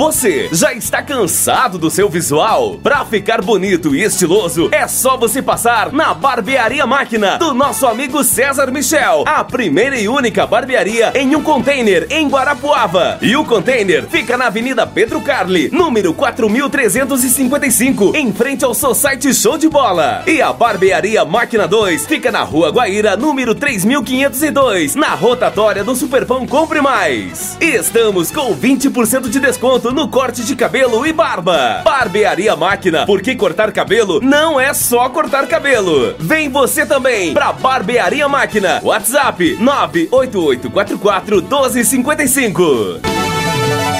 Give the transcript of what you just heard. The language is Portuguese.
Você já está cansado do seu visual? Pra ficar bonito e estiloso, é só você passar na Barbearia Máquina do nosso amigo César Michel, a primeira e única barbearia em um container em Guarapuava. E o container fica na Avenida Pedro Carli, número 4355, em frente ao Society Show de Bola. E a Barbearia Máquina 2 fica na Rua Guaíra, número 3502, na rotatória do Superpão Compre Mais. E estamos com 20% de desconto no corte de cabelo e barba. Barbearia Máquina, porque cortar cabelo não é só cortar cabelo. Vem você também pra Barbearia Máquina. WhatsApp 98844 1255.